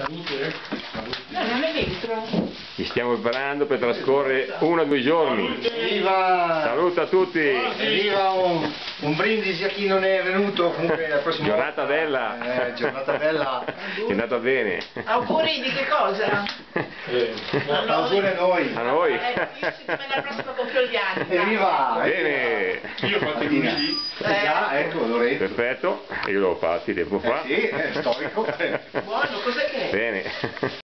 Salute. No, non è dentro. Ci stiamo preparando per trascorrere uno o due giorni. Viva! Saluto a tutti! Viva un, un brindisi a chi non è venuto comunque la prossima Giornata volta. bella. Eh, giornata bella. È andata bene. Auguri di che cosa? Eh, Auguri a noi. A noi. Eh, io settimana prossima compio gli anni. Evviva! Bene. io ho fatto i lunedì. Eh, già, ecco, Lorenzo. Perfetto. Io l'ho fatti tempo fa. Eh sì, è storico. Buono, cos'è? Bene.